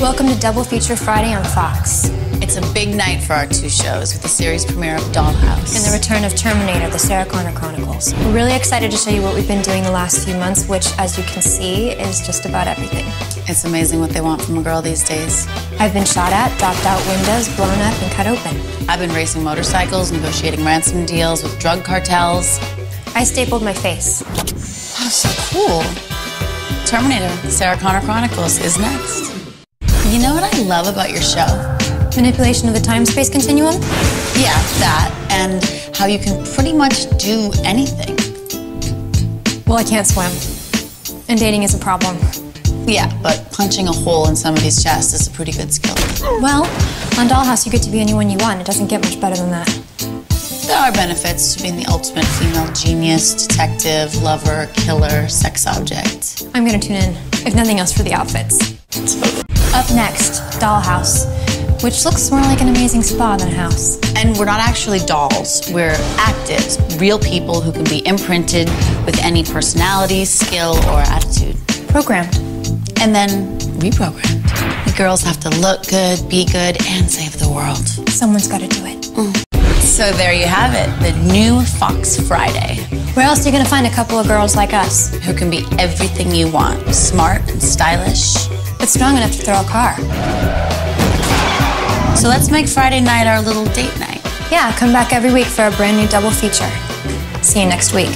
Welcome to Double Feature Friday on Fox. It's a big night for our two shows with the series premiere of Dollhouse. And the return of Terminator, the Sarah Connor Chronicles. We're really excited to show you what we've been doing the last few months, which, as you can see, is just about everything. It's amazing what they want from a girl these days. I've been shot at, dropped out windows, blown up, and cut open. I've been racing motorcycles, negotiating ransom deals with drug cartels. I stapled my face. Oh, so cool. Terminator, Sarah Connor Chronicles, is next. You know what I love about your show? Manipulation of the time space continuum? Yeah, that. And how you can pretty much do anything. Well, I can't swim. And dating is a problem. Yeah, but punching a hole in somebody's chest is a pretty good skill. Well, on Dollhouse, you get to be anyone you want. It doesn't get much better than that. There are benefits to being the ultimate female genius, detective, lover, killer, sex object. I'm gonna tune in, if nothing else, for the outfits. Up next, Dollhouse, which looks more like an amazing spa than a house. And we're not actually dolls, we're actives, real people who can be imprinted with any personality, skill, or attitude. Programmed. And then reprogrammed. The girls have to look good, be good, and save the world. Someone's gotta do it. Mm. So there you have it, the new Fox Friday. Where else are you gonna find a couple of girls like us? Who can be everything you want, smart and stylish. But strong enough to throw a car. So let's make Friday night our little date night. Yeah, come back every week for a brand new double feature. See you next week.